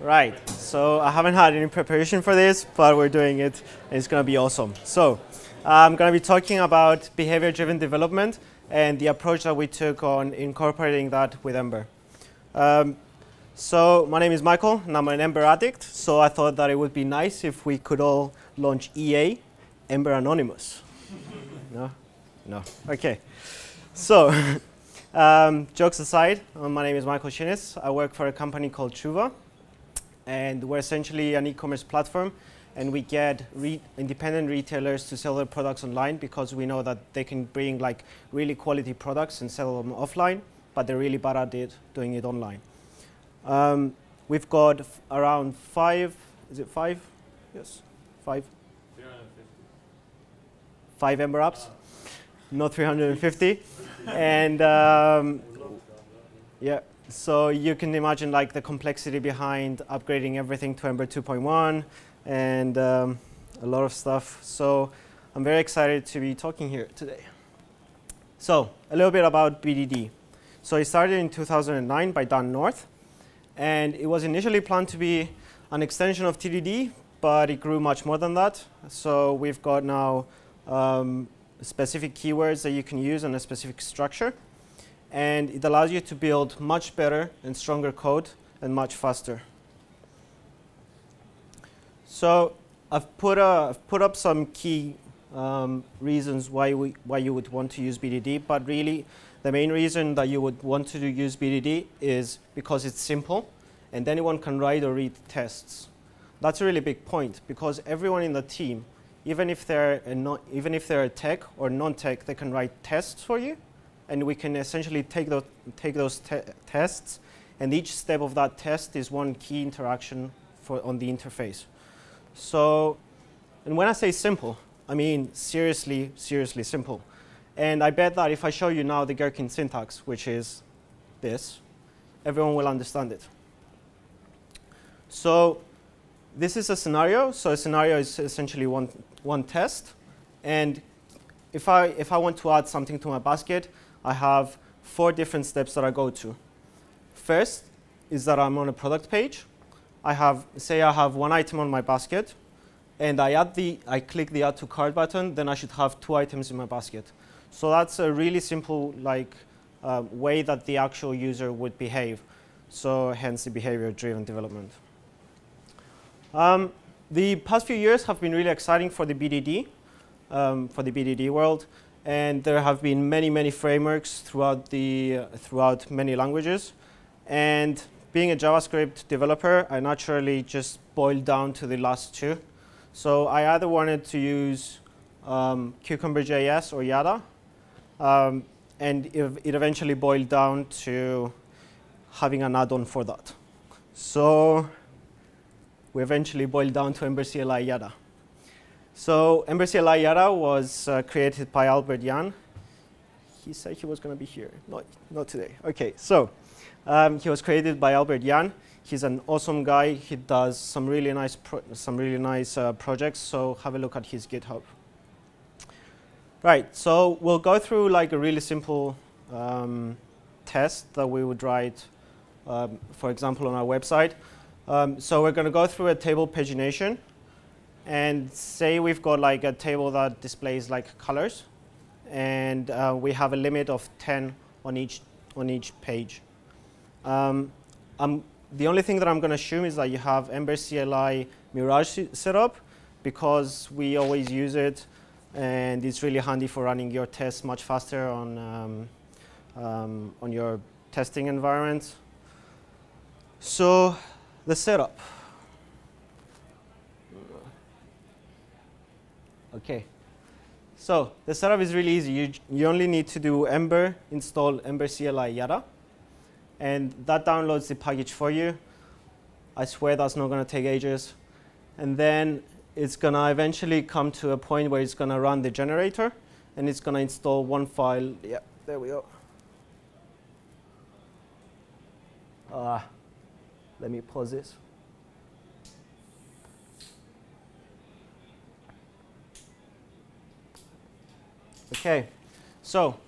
Right. So I haven't had any preparation for this, but we're doing it, and it's going to be awesome. So I'm going to be talking about behavior-driven development and the approach that we took on incorporating that with Ember. Um, so my name is Michael, and I'm an Ember addict. So I thought that it would be nice if we could all launch EA, Ember Anonymous. no, no. Okay. So um, jokes aside, uh, my name is Michael Schinis. I work for a company called Trouva, and we're essentially an e-commerce platform and we get re independent retailers to sell their products online because we know that they can bring like really quality products and sell them offline, but they're really bad at it, doing it online. Um, we've got around five, is it five? Yes, five? 350. Five Ember apps, not 350. and um, yeah, so you can imagine like the complexity behind upgrading everything to Ember 2.1 and um, a lot of stuff. So I'm very excited to be talking here today. So a little bit about BDD. So it started in 2009 by Dan North, and it was initially planned to be an extension of TDD, but it grew much more than that. So we've got now um, specific keywords that you can use and a specific structure and it allows you to build much better and stronger code and much faster. So I've put, uh, I've put up some key um, reasons why, we, why you would want to use BDD, but really the main reason that you would want to use BDD is because it's simple and anyone can write or read tests. That's a really big point because everyone in the team, even if they're, even if they're a tech or non-tech, they can write tests for you and we can essentially take those, take those te tests, and each step of that test is one key interaction for, on the interface. So, and when I say simple, I mean seriously, seriously simple. And I bet that if I show you now the Gherkin syntax, which is this, everyone will understand it. So this is a scenario. So a scenario is essentially one, one test. And if I, if I want to add something to my basket, I have four different steps that I go to. First is that I'm on a product page. I have, say I have one item on my basket, and I, add the, I click the add to cart button, then I should have two items in my basket. So that's a really simple like uh, way that the actual user would behave. So hence the behavior-driven development. Um, the past few years have been really exciting for the BDD, um, for the BDD world and there have been many, many frameworks throughout, the, uh, throughout many languages. And being a JavaScript developer, I naturally just boiled down to the last two. So I either wanted to use um, Cucumber.js or Yadda, um, and it, it eventually boiled down to having an add-on for that. So we eventually boiled down to Ember CLI Yadda. So Ember CLI Yadda was uh, created by Albert Jan. He said he was going to be here. Not, not today. OK, so um, he was created by Albert Jan. He's an awesome guy. He does some really nice, some really nice uh, projects. So have a look at his GitHub. Right, so we'll go through like a really simple um, test that we would write, um, for example, on our website. Um, so we're going to go through a table pagination. And say we've got like a table that displays like colors, and uh, we have a limit of 10 on each, on each page. Um, the only thing that I'm going to assume is that you have Ember CLI Mirage set up because we always use it and it's really handy for running your tests much faster on, um, um, on your testing environment. So the setup. Okay. So the setup is really easy. You, you only need to do Ember install Ember CLI Yadda. And that downloads the package for you. I swear that's not going to take ages. And then it's going to eventually come to a point where it's going to run the generator. And it's going to install one file. Yeah, there we go. Uh, let me pause this. Okay, so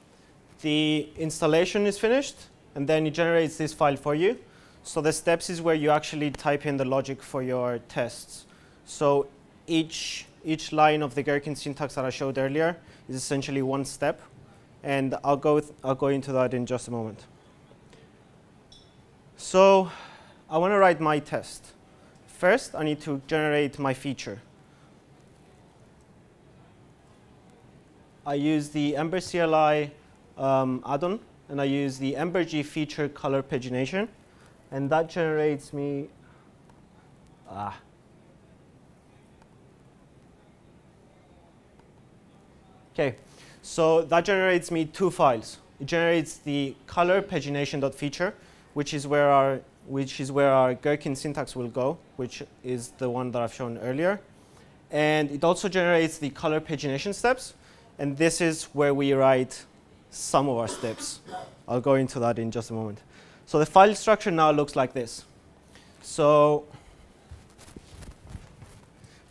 the installation is finished, and then it generates this file for you. So the steps is where you actually type in the logic for your tests. So each, each line of the Gherkin syntax that I showed earlier is essentially one step. And I'll go, I'll go into that in just a moment. So I want to write my test. First, I need to generate my feature. I use the Ember CLI um, add-on, and I use the EmberG feature color pagination, and that generates me ah. Okay, so that generates me two files. It generates the color pagination.feature, which is where our which is where our Gherkin syntax will go, which is the one that I've shown earlier. And it also generates the color pagination steps, and this is where we write some of our steps. I'll go into that in just a moment. So the file structure now looks like this. So,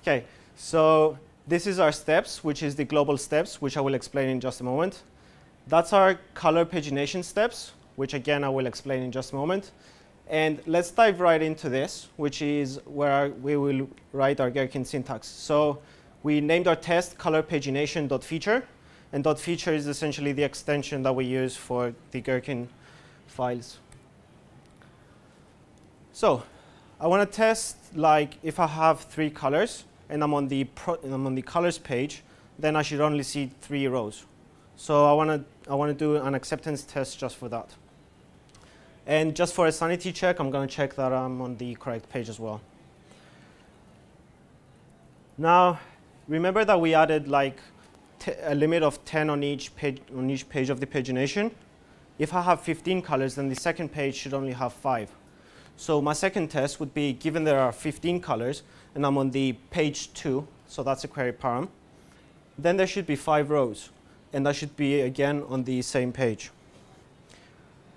okay, so this is our steps, which is the global steps, which I will explain in just a moment. That's our color pagination steps, which again I will explain in just a moment. And let's dive right into this, which is where we will write our Gherkin syntax. So we named our test color pagination.feature. And .feature is essentially the extension that we use for the Gherkin files. So I want to test like if I have three colors and I'm on the I'm on the colors page, then I should only see three rows. So I want to I want to do an acceptance test just for that. And just for a sanity check, I'm going to check that I'm on the correct page as well. Now, remember that we added like a limit of 10 on each page on each page of the pagination. If I have 15 colors, then the second page should only have five. So my second test would be, given there are 15 colors, and I'm on the page two, so that's a query param, then there should be five rows, and that should be again on the same page.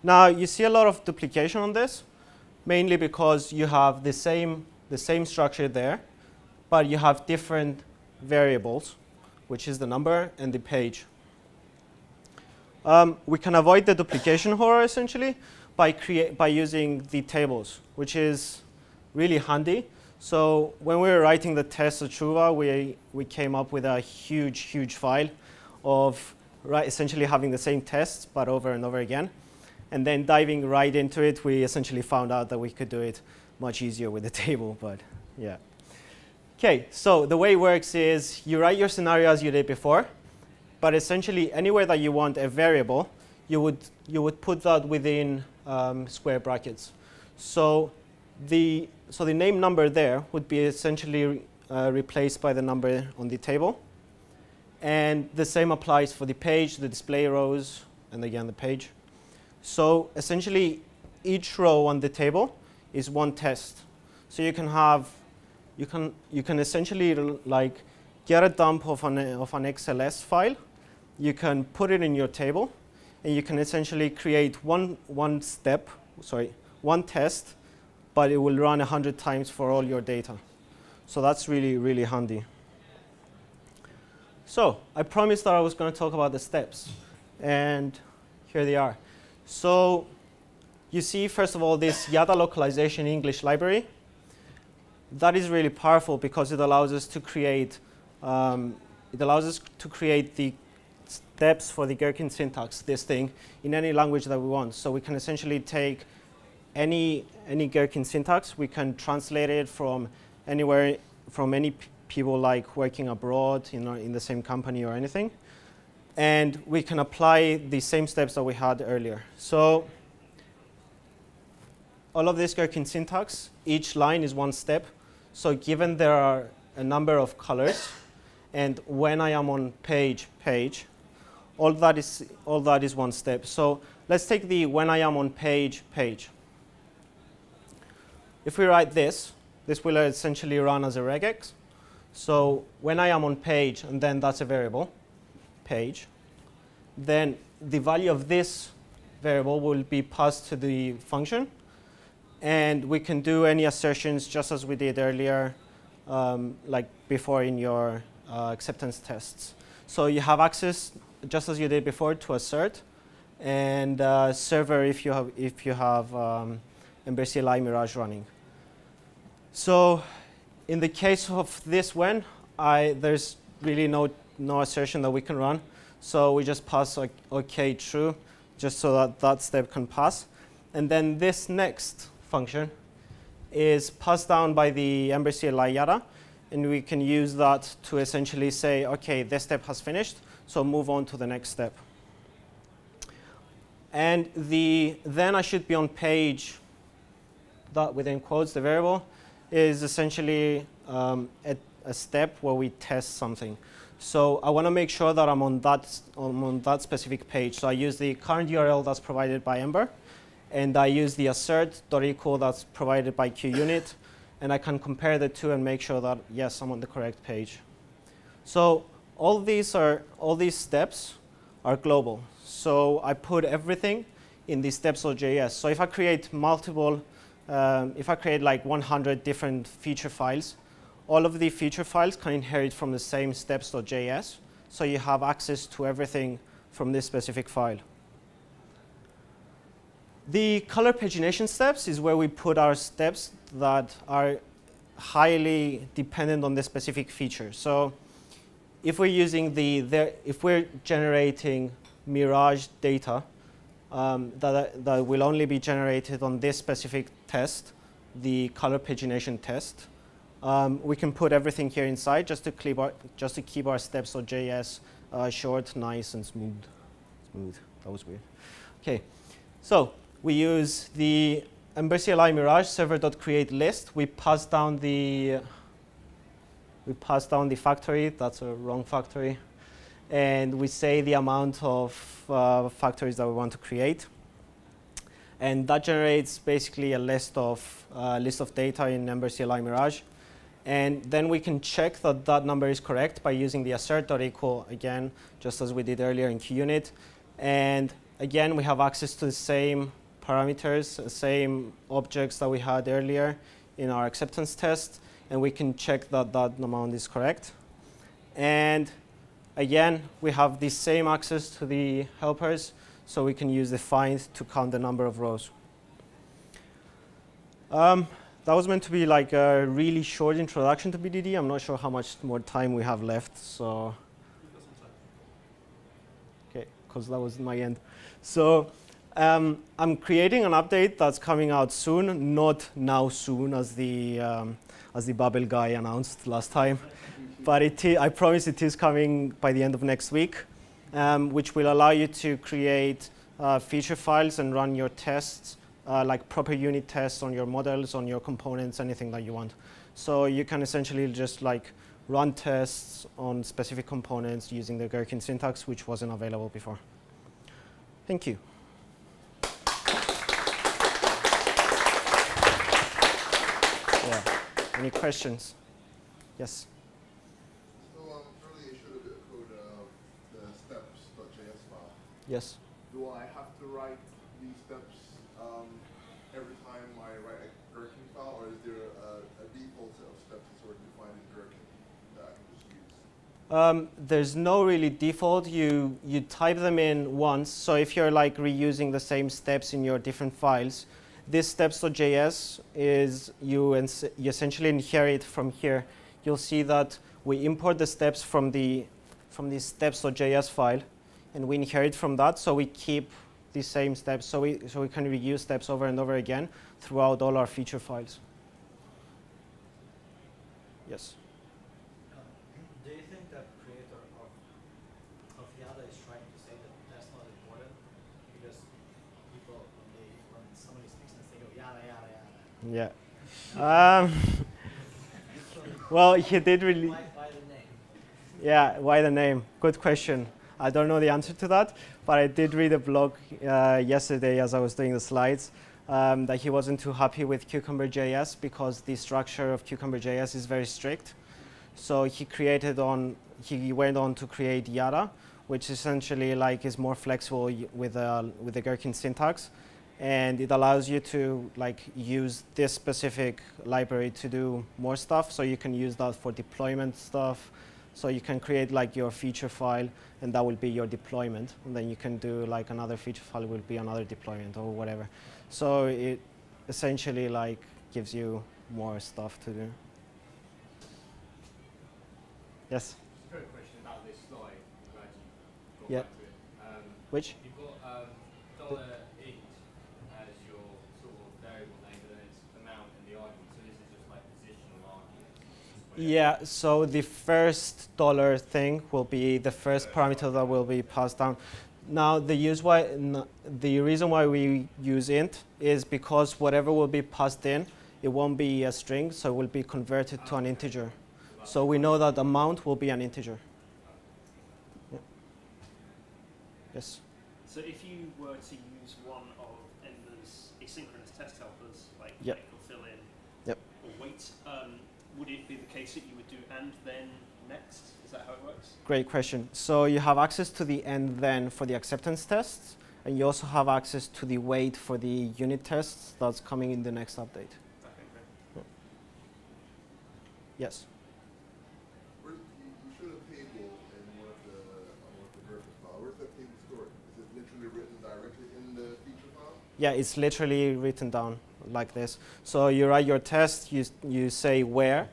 Now you see a lot of duplication on this, mainly because you have the same the same structure there, but you have different variables which is the number, and the page. Um, we can avoid the duplication horror essentially by, by using the tables, which is really handy. So when we were writing the test of Trouva, we, we came up with a huge, huge file of right, essentially having the same tests, but over and over again. And then diving right into it, we essentially found out that we could do it much easier with the table, but yeah. Okay, so the way it works is you write your scenario as you did before, but essentially anywhere that you want a variable, you would, you would put that within um, square brackets. So the, so the name number there would be essentially uh, replaced by the number on the table. And the same applies for the page, the display rows, and again the page. So essentially, each row on the table is one test. So you can have you can, you can essentially like get a dump of an, of an XLS file. You can put it in your table, and you can essentially create one, one step, sorry, one test, but it will run 100 times for all your data. So that's really, really handy. So I promised that I was going to talk about the steps, and here they are. So you see, first of all, this Yadda localization English library that is really powerful because it allows us to create um, it allows us to create the steps for the Gherkin syntax, this thing, in any language that we want. So we can essentially take any any Gherkin syntax, we can translate it from anywhere, from any people like working abroad, you know, in the same company or anything, and we can apply the same steps that we had earlier. So all of this Gherkin syntax, each line is one step. So given there are a number of colors, and when I am on page, page, all that is, all that is one step. So let's take the when I am on page, page. If we write this, this will essentially run as a regex. So when I am on page, and then that's a variable, page, then the value of this variable will be passed to the function, and we can do any assertions just as we did earlier, um, like before in your uh, acceptance tests. So you have access, just as you did before, to assert, and uh, server if you have, if you have um, Mirage running. So in the case of this when, I, there's really no, no assertion that we can run. So we just pass like OK true, just so that that step can pass. And then this next function is passed down by the Ember CLI Yadda. And we can use that to essentially say, OK, this step has finished, so move on to the next step. And the, then I should be on page that within quotes, the variable, is essentially um, a, a, step where we test something. So I want to make sure that I'm on that, I'm on that specific page. So I use the current URL that's provided by Ember, and I use the assert.equal that's provided by QUnit, and I can compare the two and make sure that, yes, I'm on the correct page. So all these, are, all these steps are global. So I put everything in the steps.js. So if I create multiple, um, if I create like 100 different feature files, all of the feature files can inherit from the same steps.js. So you have access to everything from this specific file. The color pagination steps is where we put our steps that are highly dependent on the specific feature. So if we're using the, the if we're generating Mirage data um, that, that will only be generated on this specific test, the color pagination test. Um, we can put everything here inside just to, keep our, just to keep our steps.js uh, short, nice, and smooth. Smooth. That was weird. Okay. So we use the Ember CLI Mirage server.create list. We pass down the we pass down the factory. That's a wrong factory and we say the amount of uh, factories that we want to create. And that generates basically a list of, uh, list of data in Ember CLI Mirage. And then we can check that that number is correct by using the assert.equal again, just as we did earlier in QUnit. And again, we have access to the same parameters, the same objects that we had earlier in our acceptance test. And we can check that that amount is correct. And Again, we have the same access to the helpers, so we can use the find to count the number of rows. Um, that was meant to be like a really short introduction to BDD. I'm not sure how much more time we have left, so. Okay, because that was my end. So um, I'm creating an update that's coming out soon, not now soon as the, um, as the Babel guy announced last time but I promise it is coming by the end of next week, um, which will allow you to create uh, feature files and run your tests, uh, like proper unit tests on your models, on your components, anything that you want. So you can essentially just like run tests on specific components using the Gherkin syntax, which wasn't available before. Thank you. Yeah. Any questions? Yes. Yes. Do I have to write these steps um, every time I write a Gherkin file, or is there a, a default set of steps that's already defined in Gherkin that I can just use? Um, there's no really default. You you type them in once. So if you're like reusing the same steps in your different files, this steps.js is you, you essentially inherit from here. You'll see that we import the steps from the from the steps.js file and we inherit from that, so we keep the same steps, so we, so we can reuse steps over and over again throughout all our feature files. Yes? Um, do you think that creator of, of Yadda is trying to say that that's not important? Because people, when, they, when somebody speaks, they go Yada, Yada, Yada. Yeah. um, well, he did really. Why, why? Yeah, why the name? Good question. I don't know the answer to that, but I did read a blog uh, yesterday as I was doing the slides um, that he wasn't too happy with Cucumber.js because the structure of Cucumber.js is very strict. So he created on, he went on to create Yadda, which essentially like is more flexible with, uh, with the Gherkin syntax. And it allows you to like use this specific library to do more stuff. So you can use that for deployment stuff, so you can create like your feature file and that will be your deployment. And then you can do like another feature file will be another deployment or whatever. So it, essentially like gives you more stuff to do. Yes. Just a quick question about this slide. I'm glad you got Yeah. back to it. Um, Which? you've got um, dollar int as your sort of variable name, but then it's amount and the argument. So this is just like positional argument. Just whatever. Yeah, so the first dollar thing will be the first parameter that will be passed down. Now, the use why n- the reason why we use int is because whatever will be passed in, it won't be a string, so it will be converted to an integer. So we know that amount will be an integer. Yeah. Yes. So if you were to use one of Ember's asynchronous test helpers, like Yep. make or fill in Yep. or wait, um, would it be the case that you would do and then next? Is that how it works? Great question. So you have access to the end then for the acceptance tests, and you also have access to the wait for the unit tests that's coming in the next update. Okay, great. Yes. Where, you, you showed a table in one of the, on one of the Gherkin file. Where's that table stored? Is it literally written directly in the feature file? Yeah, it's literally written down like this. So you write your test, you, you say where,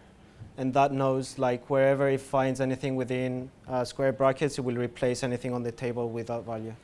and that knows like wherever it finds anything within uh, square brackets, it will replace anything on the table with that value.